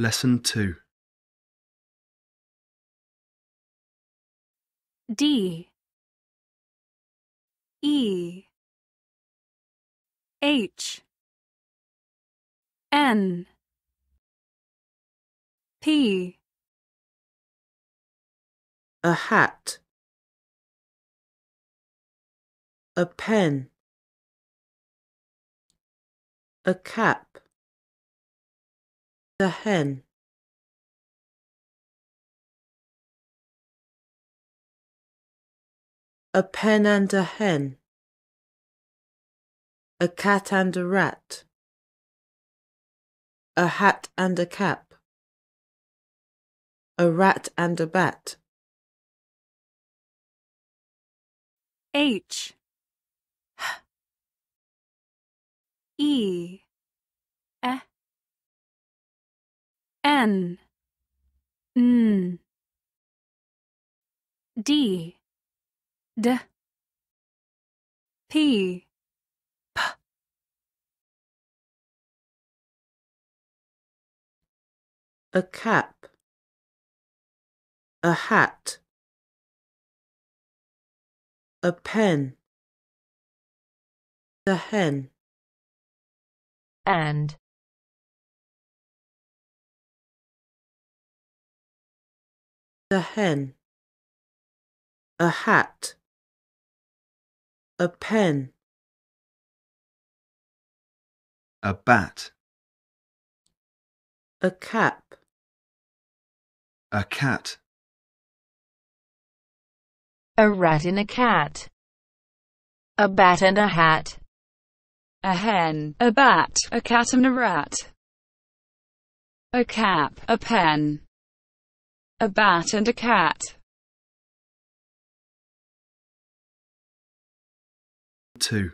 Lesson 2 D. E. H. N. P. A hat, a pen, a cap, the hen. A pen and a hen, a cat and a rat, a hat and a cap, a rat and a bat. H. E E N. N. D. D. P. P. A cap, a hat, a pen, the hen, and the hen, a hat, a pen, A bat. a cap, A cat. a rat in a cat, a bat and a hat, a hen, a bat, a cat and a rat, a cap, a pen, a bat and a cat. 2